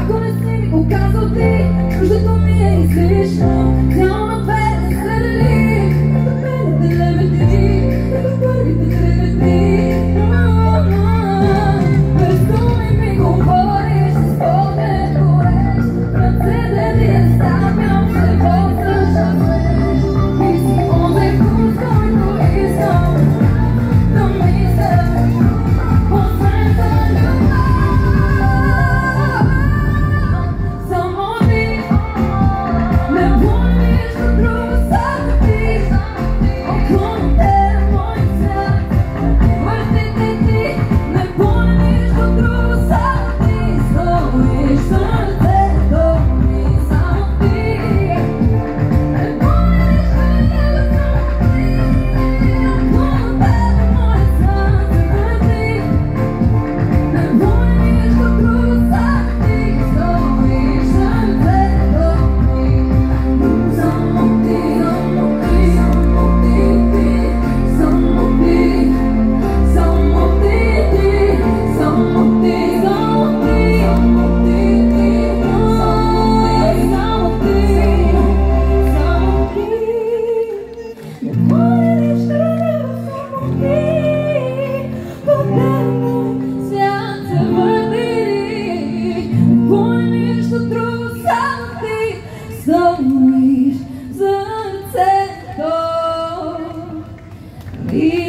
Agora sim, o caso dele. aquí.